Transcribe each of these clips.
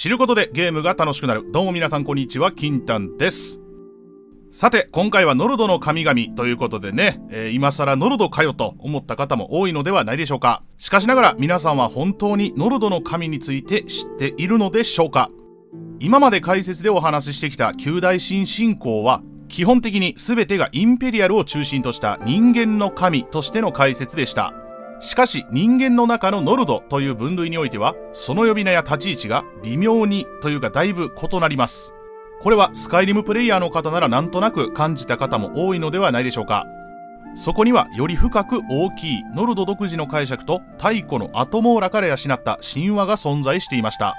知ることでゲームが楽しくなる。どうも皆さんこんにちは。金丹です。さて今回はノルドの神々ということでね、えー、今更ノルドかよと思った方も多いのではないでしょうか。しかしながら皆さんは本当にノルドの神について知っているのでしょうか。今まで解説でお話ししてきた旧大神信仰は基本的に全てがインペリアルを中心とした人間の神としての解説でした。しかし人間の中のノルドという分類においてはその呼び名や立ち位置が微妙にというかだいぶ異なります。これはスカイリムプレイヤーの方ならなんとなく感じた方も多いのではないでしょうか。そこにはより深く大きいノルド独自の解釈と太古のアトモーラから養った神話が存在していました。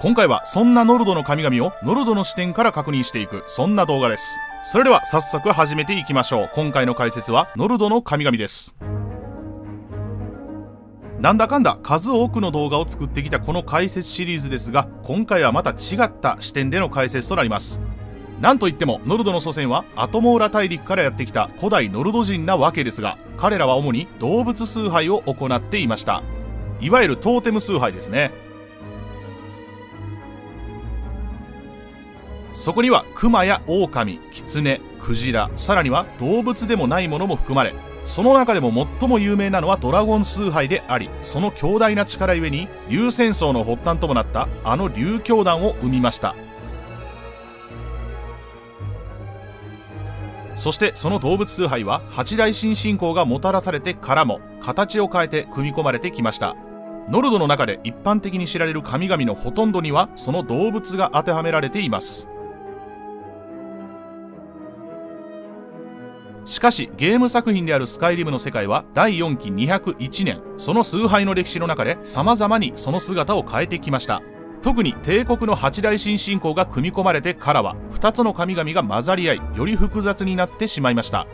今回はそんなノルドの神々をノルドの視点から確認していくそんな動画です。それでは早速始めていきましょう。今回の解説はノルドの神々です。なんだかんだ数多くの動画を作ってきたこの解説シリーズですが今回はまた違った視点での解説となります。なんといってもノルドの祖先はアトモーラ大陸からやってきた古代ノルド人なわけですが彼らは主に動物崇拝を行っていました。いわゆるトーテム崇拝ですね。そこにはクマやオオカミキツネクジラさらには動物でもないものも含まれその中でも最も有名なのはドラゴン崇拝でありその強大な力ゆえに竜戦争の発端ともなったあの竜教団を生みました。そしてその動物崇拝は八大神信仰がもたらされてからも形を変えて組み込まれてきました。ノルドの中で一般的に知られる神々のほとんどにはその動物が当てはめられています。しかしゲーム作品であるスカイリムの世界は第4期201年その崇拝の歴史の中で様々にその姿を変えてきました。特に帝国の八大神信仰が組み込まれてからは2つの神々が混ざり合いより複雑になってしまいました。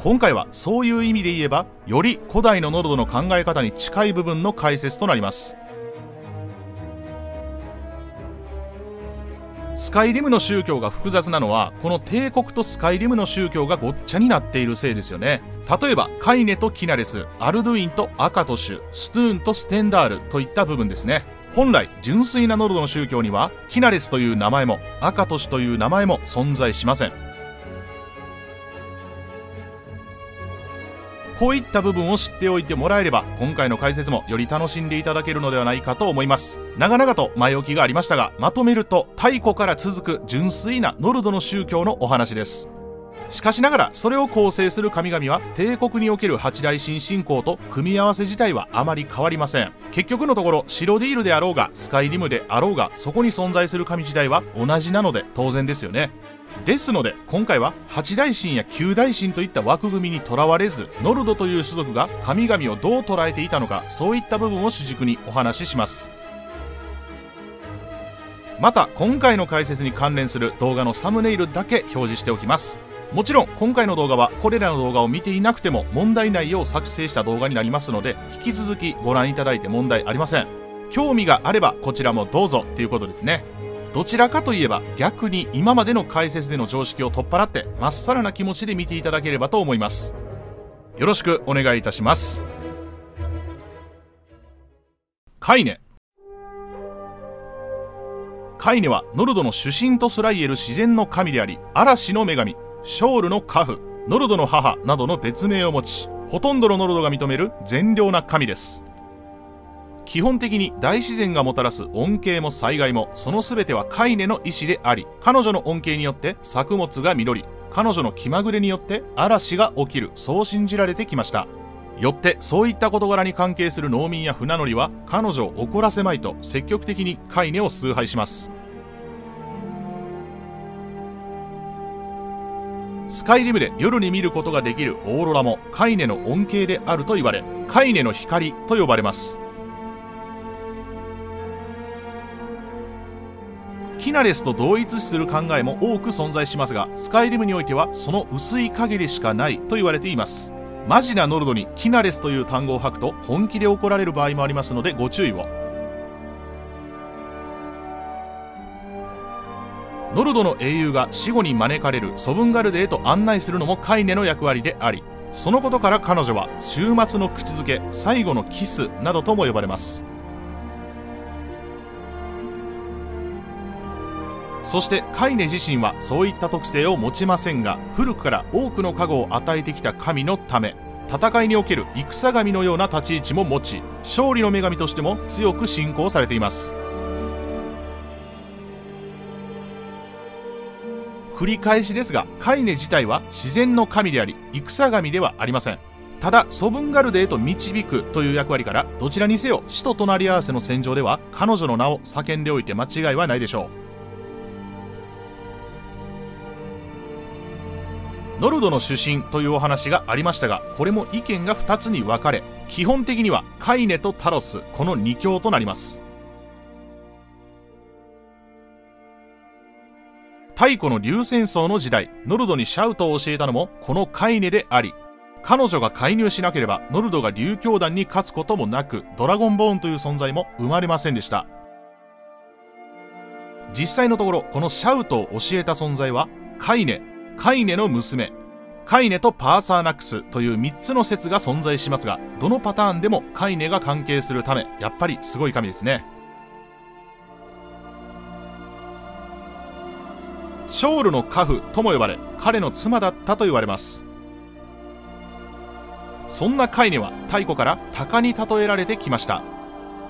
今回はそういう意味で言えばより古代のノルドの考え方に近い部分の解説となります。スカイリムの宗教が複雑なのはこの帝国とスカイリムの宗教がごっちゃになっているせいですよね。例えばカイネとキナレスアルドゥインとアカトシュストゥーンとステンダールといった部分ですね。本来純粋なノルドの宗教にはキナレスという名前もアカトシュという名前も存在しません。こういった部分を知っておいてもらえれば今回の解説もより楽しんでいただけるのではないかと思います。長々と前置きがありましたがまとめると太古から続く純粋なノルドの宗教のお話です。しかしながらそれを構成する神々は帝国における八大神信仰と組み合わせ自体はあまり変わりません。結局のところ白ディールであろうがスカイリムであろうがそこに存在する神自体は同じなので当然ですよね。ですので今回は八大神や九大神といった枠組みにとらわれずノルドという種族が神々をどう捉えていたのかそういった部分を主軸にお話しします。また今回の解説に関連する動画のサムネイルだけ表示しておきます。もちろん今回の動画はこれらの動画を見ていなくても問題内容を作成した動画になりますので引き続きご覧いただいて問題ありません。興味があればこちらもどうぞということですね。どちらかといえば逆に今までの解説での常識を取っ払ってまっさらな気持ちで見ていただければと思います。よろしくお願いいたします。カイネ。カイネはノルドの主神とすら言える自然の神であり嵐の女神ショールのカフノルドの母などの別名を持ちほとんどのノルドが認める善良な神です。基本的に大自然がもたらす恩恵も災害もその全てはカイネの意志であり彼女の恩恵によって作物が実り彼女の気まぐれによって嵐が起きるそう信じられてきました。よってそういった事柄に関係する農民や船乗りは彼女を怒らせまいと積極的にカイネを崇拝します。スカイリムで夜に見ることができるオーロラもカイネの恩恵であると言われカイネの光と呼ばれます。キナレスと同一視する考えも多く存在しますがスカイリムにおいてはその薄い影でしかないと言われています。マジなノルドにキナレスという単語を吐くと本気で怒られる場合もありますのでご注意を。ノルドの英雄が死後に招かれるソブンガルデへと案内するのもカイネの役割でありそのことから彼女は週末の口づけ最後のキスなどとも呼ばれます。そしてカイネ自身はそういった特性を持ちませんが古くから多くの加護を与えてきた神のため戦いにおける戦神のような立ち位置も持ち勝利の女神としても強く信仰されています。繰り返しですがカイネ自体は自然の神であり戦神ではありません。ただソブンガルデへと導くという役割からどちらにせよ死と隣り合わせの戦場では彼女の名を叫んでおいて間違いはないでしょう。ノルドの出身というお話がありましたがこれも意見が2つに分かれ基本的にはカイネとタロスこの2強となります。太古の竜戦争の時代ノルドにシャウトを教えたのもこのカイネであり彼女が介入しなければノルドが竜教団に勝つこともなくドラゴンボーンという存在も生まれませんでした。実際のところこのシャウトを教えた存在はカイネカイネの娘。カイネとパーサーナックスという3つの説が存在しますがどのパターンでもカイネが関係するためやっぱりすごい神ですね。ショールの家父とも呼ばれ彼の妻だったと言われます。そんなカイネは太古から鷹に例えられてきました。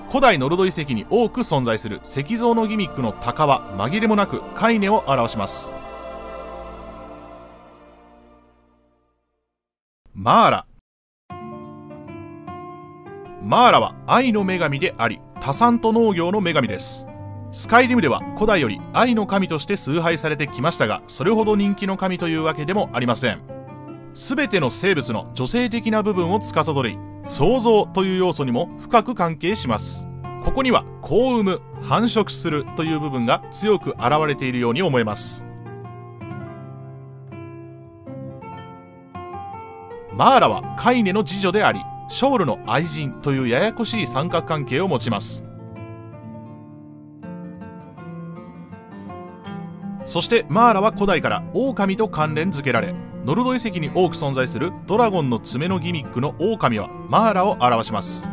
古代ノルド遺跡に多く存在する石像のギミックの鷹は紛れもなくカイネを表します。マーラ。マーラは愛の女神であり多産と農業の女神です。スカイリムでは古代より愛の神として崇拝されてきましたがそれほど人気の神というわけでもありません。全ての生物の女性的な部分を司り創造という要素にも深く関係します。ここには子を産む繁殖するという部分が強く現れているように思えます。マーラはカイネの次女でありショールの愛人というややこしい三角関係を持ちます。そしてマーラは古代から狼と関連付けられノルド遺跡に多く存在するドラゴンの爪のギミックの狼はマーラを表します。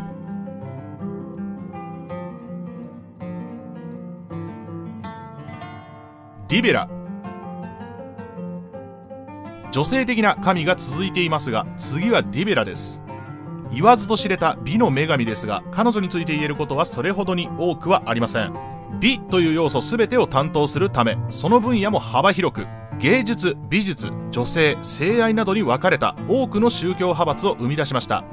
リベラ女性的な神が続いていますが次はディベラです。言わずと知れた美の女神ですが彼女について言えることはそれほどに多くはありません。美という要素全てを担当するためその分野も幅広く芸術美術女性性愛などに分かれた多くの宗教派閥を生み出しました。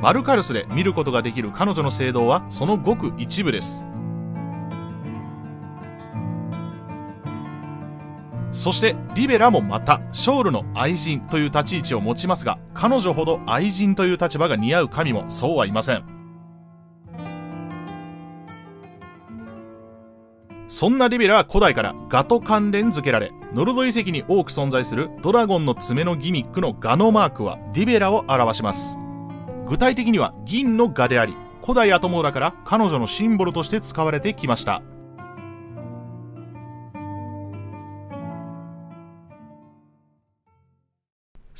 マルカルスで見ることができる彼女の聖堂はそのごく一部です。そしてリベラもまたショールの愛人という立ち位置を持ちますが彼女ほど愛人という立場が似合う神もそうはいません。そんなリベラは古代からガと関連付けられノルド遺跡に多く存在するドラゴンの爪のギミックのガのマークはリベラを表します。具体的には銀のガであり古代アトモーラから彼女のシンボルとして使われてきました。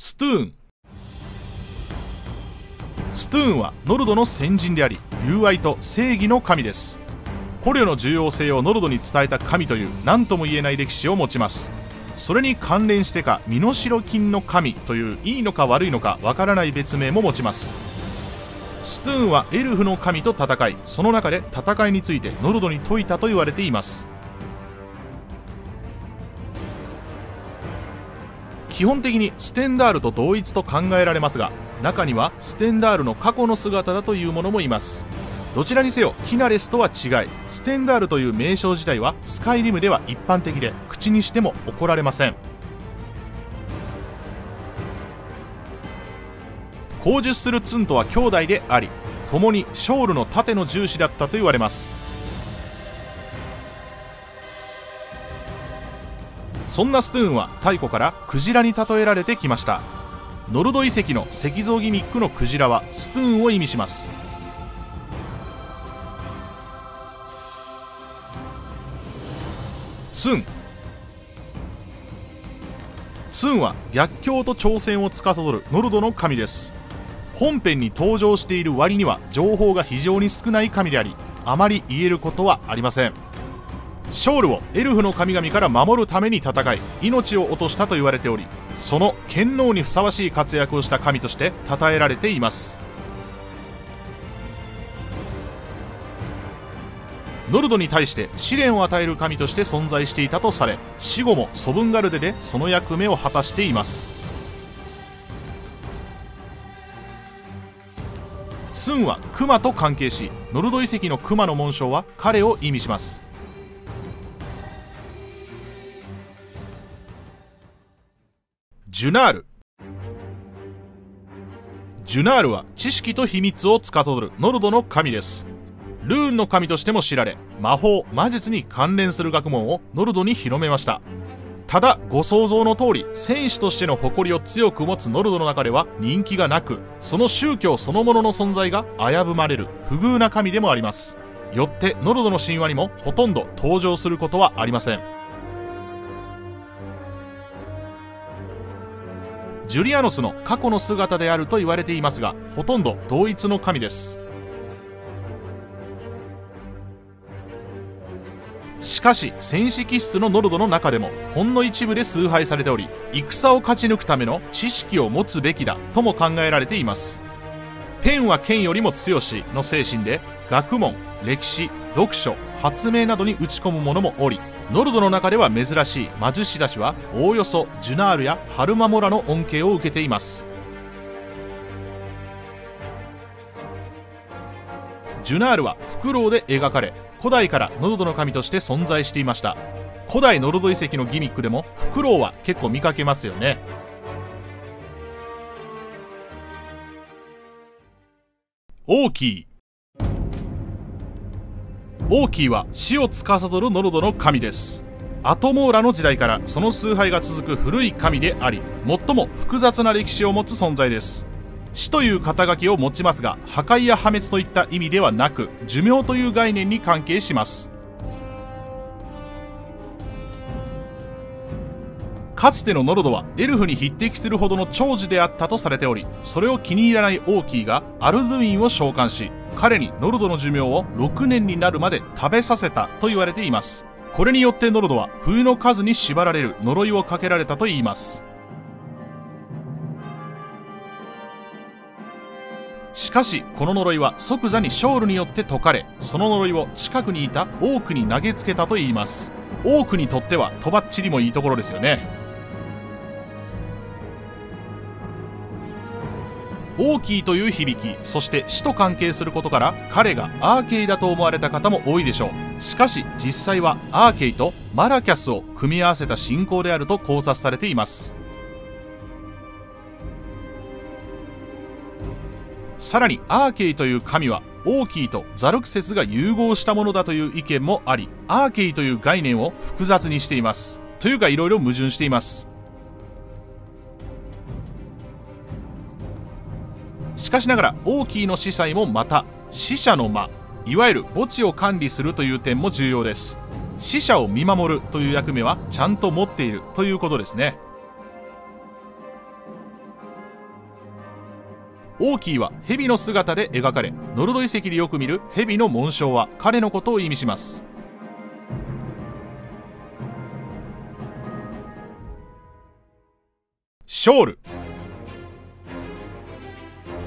ストゥーン。ストゥーンはノルドの先人であり友愛と正義の神です。捕虜の重要性をノルドに伝えた神という何とも言えない歴史を持ちます。それに関連してか身代金の神といういいのか悪いのかわからない別名も持ちます。ストゥーンはエルフの神と戦いその中で戦いについてノルドに説いたと言われています。基本的にステンダールと同一と考えられますが中にはステンダールの過去の姿だというものもいます。どちらにせよキナレスとは違いステンダールという名称自体はスカイリムでは一般的で口にしても怒られません。口述するツンとは兄弟であり共にショールの盾の重視だったと言われます。そんなストゥーンは太古からクジラに例えられてきました。ノルド遺跡の石像ギミックのクジラはストゥーンを意味します。ツン。ツンは逆境と挑戦を司るノルドの神です。本編に登場している割には情報が非常に少ない神でありあまり言えることはありません。ショールをエルフの神々から守るために戦い命を落としたと言われておりその剣能にふさわしい活躍をした神として称えられています。ノルドに対して試練を与える神として存在していたとされ死後もソブンガルデでその役目を果たしています。ツンはクマと関係しノルド遺跡のクマの紋章は彼を意味します。ジュナール。ジュナールは知識と秘密を司るノルドの神です。ルーンの神としても知られ魔法魔術に関連する学問をノルドに広めました。ただご想像の通り戦士としての誇りを強く持つノルドの中では人気がなくその宗教そのものの存在が危ぶまれる不遇な神でもあります。よってノルドの神話にもほとんど登場することはありません。ジュリアノスの過去の姿であると言われていますがほとんど同一の神です。しかし戦士気質のノルドの中でもほんの一部で崇拝されており戦を勝ち抜くための知識を持つべきだとも考えられています。ペンは剣よりも強しの精神で学問歴史読書発明などに打ち込む者もおりノルドの中では珍しい。魔術師たちはおおよそジュナールやハルマモラの恩恵を受けています。ジュナールはフクロウで描かれ古代からノルドの神として存在していました。古代ノルド遺跡のギミックでもフクロウは結構見かけますよね。オーキーオーキーは死を司るノルドの神です。アトモーラの時代からその崇拝が続く古い神であり最も複雑な歴史を持つ存在です。死という肩書きを持ちますが破壊や破滅といった意味ではなく寿命という概念に関係します。かつてのノルドはエルフに匹敵するほどの長寿であったとされておりそれを気に入らないオーキーがアルドゥインを召喚し彼にノルドの寿命を6年になるまで食べさせたと言われています。これによってノルドは冬の数に縛られる呪いをかけられたといいます。しかしこの呪いは即座にショールによって解かれその呪いを近くにいたオークに投げつけたといいます。オークにとってはとばっちりもいいところですよね。オーキーという響きそして死と関係することから彼がアーケイだと思われた方も多いでしょう。しかし実際はアーケイとマラキャスを組み合わせた信仰であると考察されています。さらにアーケイという神はオーキーとザルクセスが融合したものだという意見もありアーケイという概念を複雑にしています。というかいろいろ矛盾しています。しかしながらオーキーの司祭もまた死者の間いわゆる墓地を管理するという点も重要です。死者を見守るという役目はちゃんと持っているということですね。オーキーは蛇の姿で描かれノルド遺跡でよく見る蛇の紋章は彼のことを意味します。ショール。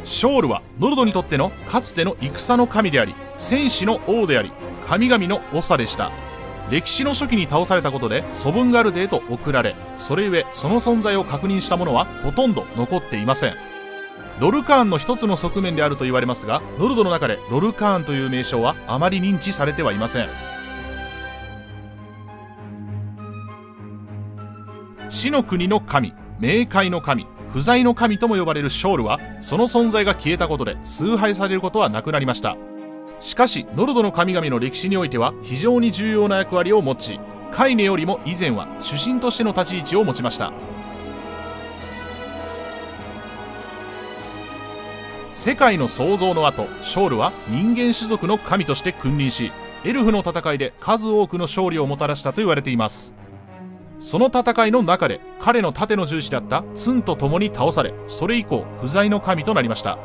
ショールはノルドにとってのかつての戦の神であり戦士の王であり神々の長でした。歴史の初期に倒されたことでソブンガルデへと送られそれゆえその存在を確認したものはほとんど残っていません。ロルカーンの一つの側面であると言われますがノルドの中でロルカーンという名称はあまり認知されてはいません。死の国の神冥界の神不在の神とも呼ばれるショールはその存在が消えたことで崇拝されることはなくなりました。しかしノルドの神々の歴史においては非常に重要な役割を持ちカイネよりも以前は主神としての立ち位置を持ちました。世界の創造の後ショールは人間種族の神として君臨しエルフの戦いで数多くの勝利をもたらしたと言われています。その戦いの中で彼の盾の重視だったツンと共に倒されそれ以降不在の神となりました。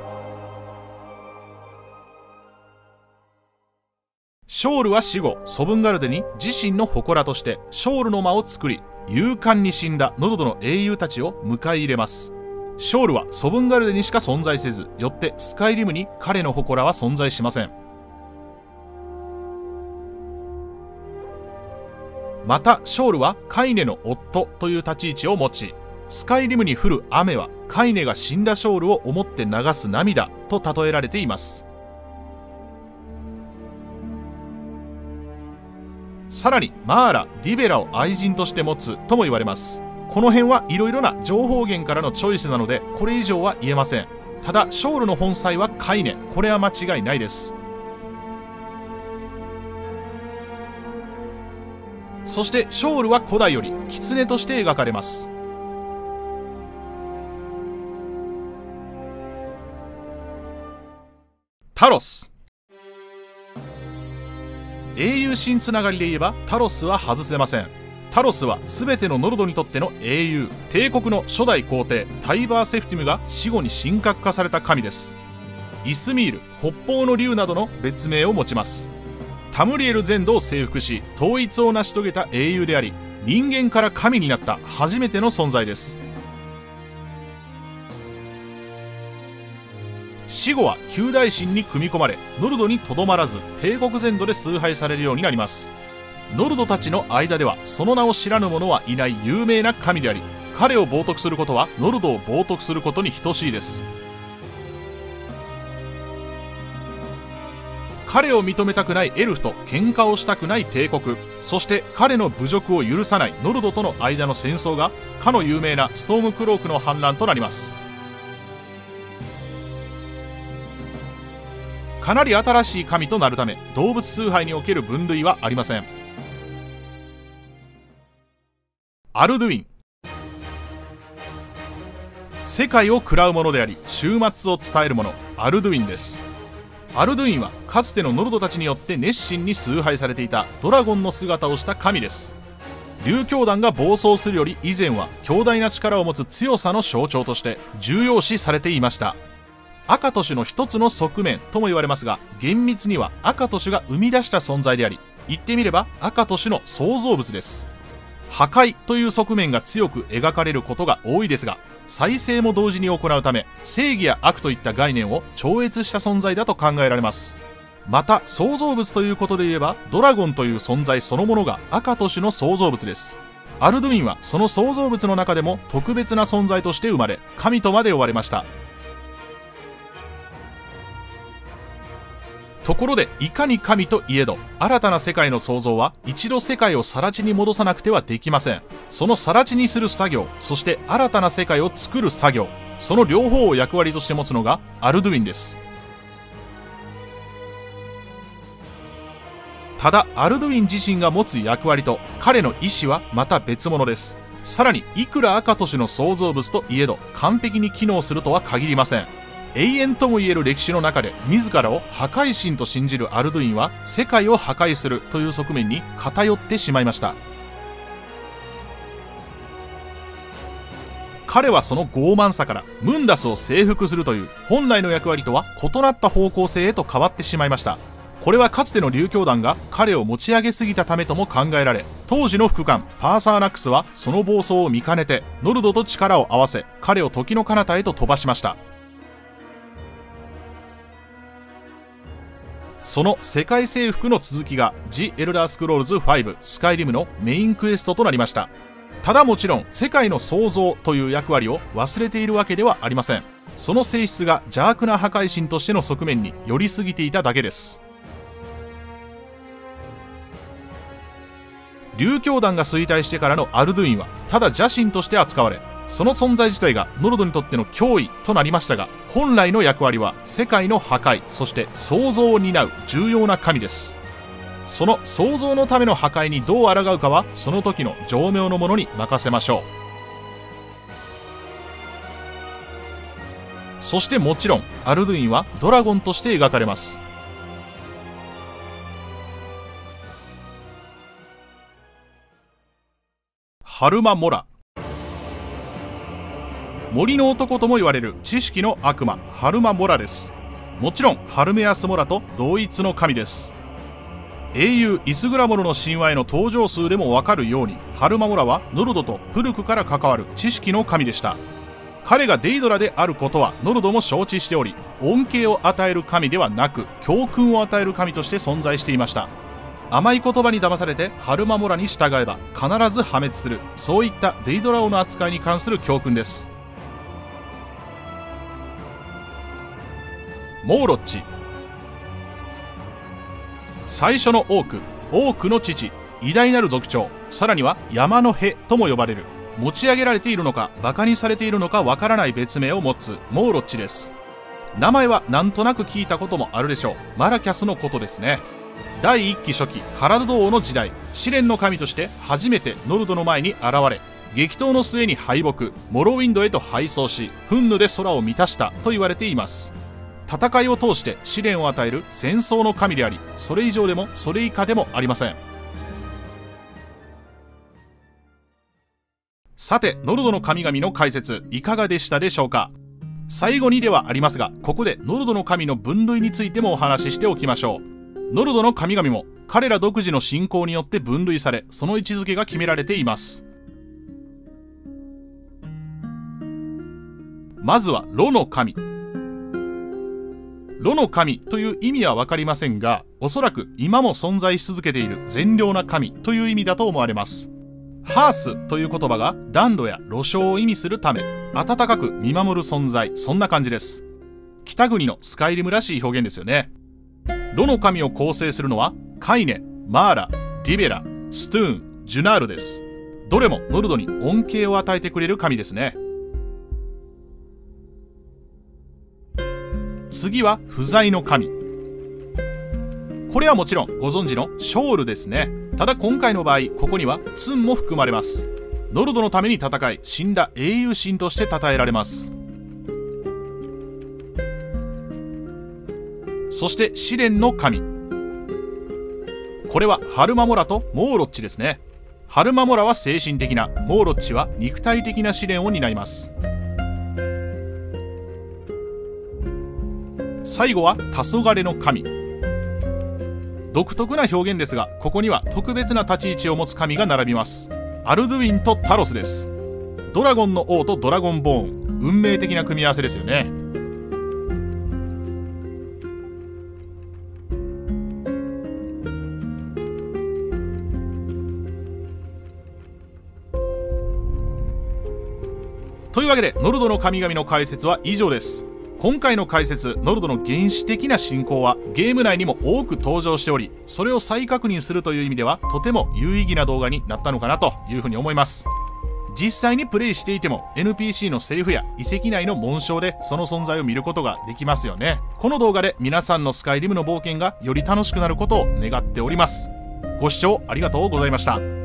ショールは死後ソブンガルデに自身の祠としてショールの間を作り勇敢に死んだノルドの英雄たちを迎え入れます。ショールはソブンガルデにしか存在せずよってスカイリムに彼の祠は存在しません。またショールはカイネの夫という立ち位置を持ちスカイリムに降る雨はカイネが死んだショールを思って流す涙と例えられています。さらにマーラ・ディベラを愛人として持つとも言われます。この辺はいろいろな情報源からのチョイスなのでこれ以上は言えません。ただショールの本妻はカイネ。これは間違いないです。そしてショールは古代より狐として描かれます。タロス。英雄神つながりで言えばタロスは外せません。タロスは全てのノルドにとっての英雄。帝国の初代皇帝タイバー・セフティムが死後に神格化された神です。イスミール北方の竜などの別名を持ちます。タムリエル全土を征服し統一を成し遂げた英雄であり人間から神になった初めての存在です。死後は旧大神に組み込まれノルドにとどまらず帝国全土で崇拝されるようになります。ノルドたちの間ではその名を知らぬ者はいない有名な神であり彼を冒涜することはノルドを冒涜することに等しいです。彼を認めたくないエルフと喧嘩をしたくない帝国。そして彼の侮辱を許さないノルドとの間の戦争がかの有名なストームクロークの反乱となります。かなり新しい神となるため動物崇拝における分類はありません。アルドゥイン。世界を喰らうものであり終末を伝えるものアルドゥインです。アルドゥインはかつてのノルドたちによって熱心に崇拝されていたドラゴンの姿をした神です。竜教団が暴走するより以前は強大な力を持つ強さの象徴として重要視されていました。赤都市の一つの側面とも言われますが厳密には赤都市が生み出した存在であり言ってみれば赤都市の創造物です。破壊という側面が強く描かれることが多いですが再生も同時に行うため正義や悪といった概念を超越した存在だと考えられます。また創造物ということで言えばドラゴンという存在そのものが赤と種の創造物です。アルドゥインはその創造物の中でも特別な存在として生まれ神とまで呼ばれました。ところでいかに神といえど新たな世界の創造は一度世界を更地に戻さなくてはできません。その更地にする作業そして新たな世界を作る作業その両方を役割として持つのがアルドゥインです。ただアルドゥイン自身が持つ役割と彼の意思はまた別物です。さらにいくら赤都市の創造物といえど完璧に機能するとは限りません。永遠ともいえる歴史の中で自らを破壊神と信じるアルドゥインは世界を破壊するという側面に偏ってしまいました。彼はその傲慢さからムンダスを征服するという本来の役割とは異なった方向性へと変わってしまいました。これはかつての竜教団が彼を持ち上げすぎたためとも考えられ当時の副官パーサーナックスはその暴走を見かねてノルドと力を合わせ彼を時の彼方へと飛ばしました。その世界征服の続きが The Elder Scrolls 5スカイリムのメインクエストとなりました。ただもちろん世界の創造という役割を忘れているわけではありません。その性質が邪悪な破壊神としての側面に寄りすぎていただけです。竜教団が衰退してからのアルドゥインはただ邪神として扱われその存在自体がノルドにとっての脅威となりましたが本来の役割は世界の破壊そして創造を担う重要な神です。その創造のための破壊にどう抗うかはその時の情明の者に任せましょう。そしてもちろんアルドゥインはドラゴンとして描かれます。ハルマ・モラ。森の男とも言われる知識の悪魔ハルマ・モラですもちろんハルメアス・モラと同一の神です。英雄イスグラモルの神話への登場数でもわかるようにハルマ・モラはノルドと古くから関わる知識の神でした。彼がデイドラであることはノルドも承知しており恩恵を与える神ではなく教訓を与える神として存在していました。甘い言葉に騙されてハルマモラに従えば必ず破滅する。そういったデイドラオの扱いに関する教訓です。モーロッチ。最初の多く多くの父偉大なる族長さらには山のへとも呼ばれる。持ち上げられているのかバカにされているのかわからない別名を持つモーロッチです。名前はなんとなく聞いたこともあるでしょう。マラキャスのことですね。第1期初期ハラルド王の時代試練の神として初めてノルドの前に現れ激闘の末に敗北モロウィンドへと敗走し憤怒で空を満たしたと言われています。戦いを通して試練を与える戦争の神でありそれ以上でもそれ以下でもありません。さてノルドの神々の解説いかがでしたでしょうか？最後にではありますがここでノルドの神の分類についてもお話ししておきましょう。ノルドの神々も彼ら独自の信仰によって分類されその位置づけが決められています。まずはロの神。炉の神という意味は分かりませんがおそらく今も存在し続けている善良な神という意味だと思われます。ハースという言葉が暖炉や炉床を意味するため温かく見守る存在そんな感じです。北国のスカイリムらしい表現ですよね。炉の神を構成するのはカイネマーラリベラストゥーンジュナールです。どれもノルドに恩恵を与えてくれる神ですね。次は不在の神。これはもちろんご存知のショールですね。ただ今回の場合ここにはツンも含まれます。ノルドのために戦い死んだ英雄神として称えられます。そして試練の神。これはハルマモラとモーロッチですね。ハルマモラは精神的な。モーロッチは肉体的な試練を担います。最後は黄昏の神。独特な表現ですがここには特別な立ち位置を持つ神が並びます。アルドゥインとタロスです。ドラゴンの王とドラゴンボーン。運命的な組み合わせですよね。というわけでノルドの神々の解説は以上です。今回の解説ノルドの原始的な信仰はゲーム内にも多く登場しておりそれを再確認するという意味ではとても有意義な動画になったのかなというふうに思います。実際にプレイしていても NPC のセリフや遺跡内の紋章でその存在を見ることができますよね。この動画で皆さんのスカイリムの冒険がより楽しくなることを願っております。ご視聴ありがとうございました。